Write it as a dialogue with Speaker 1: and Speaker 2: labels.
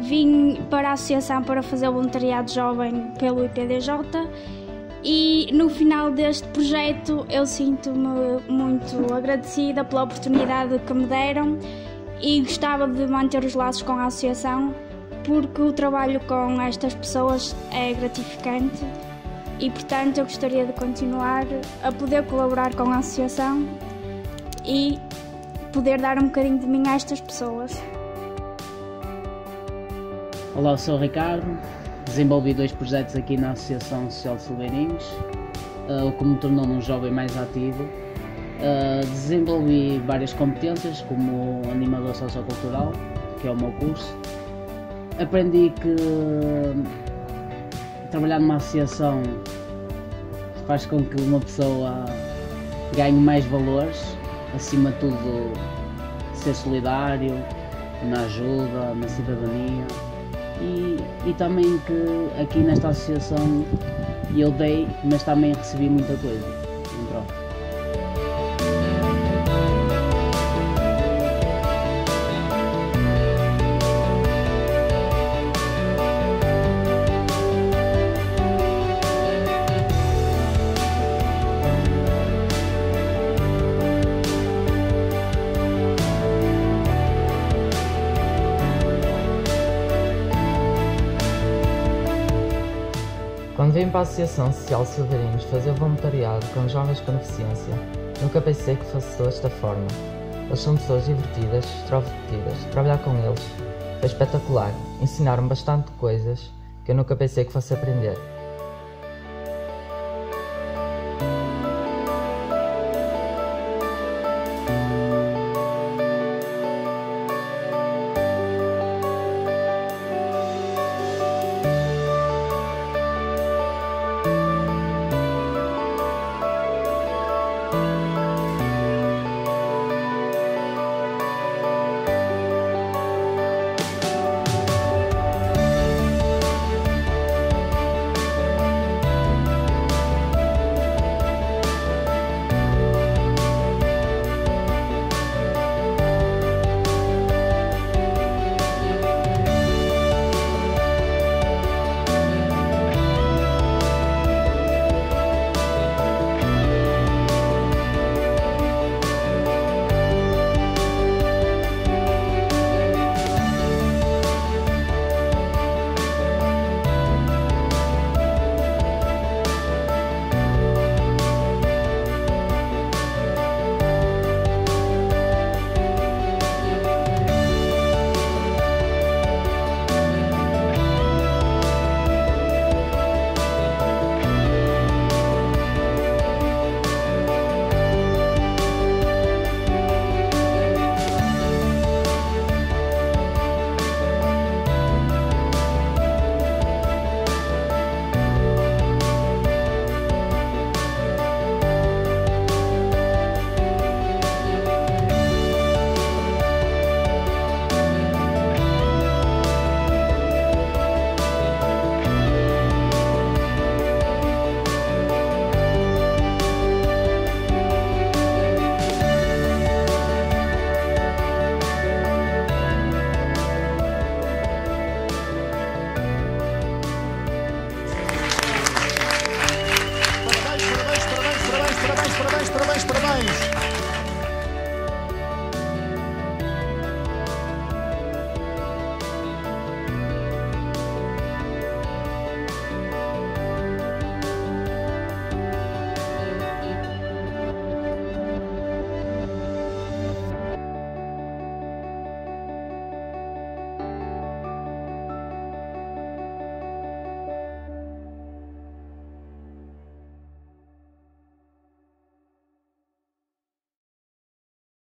Speaker 1: vim para a associação para fazer voluntariado jovem pelo IPDJ e no final deste projeto eu sinto-me muito agradecida pela oportunidade que me deram e gostava de manter os laços com a associação porque o trabalho com estas pessoas é gratificante e portanto eu gostaria de continuar a poder colaborar com a associação e poder dar um bocadinho de mim a estas pessoas.
Speaker 2: Olá, sou o Ricardo, desenvolvi dois projetos aqui na Associação Social de Silveirinhos, uh, o que me tornou um jovem mais ativo. Uh, desenvolvi várias competências, como animador sociocultural, que é o meu curso. Aprendi que trabalhar numa associação faz com que uma pessoa ganhe mais valores, acima de tudo ser solidário, na ajuda, na cidadania e, e também que aqui nesta associação eu dei, mas também recebi muita coisa
Speaker 3: vim para a Associação Social Silveirinhos fazer voluntariado com jovens com deficiência, nunca pensei que fosse desta forma. Eles são pessoas divertidas, extrovertidas, trabalhar com eles foi espetacular, ensinaram bastante coisas que eu nunca pensei que fosse aprender. Thanks.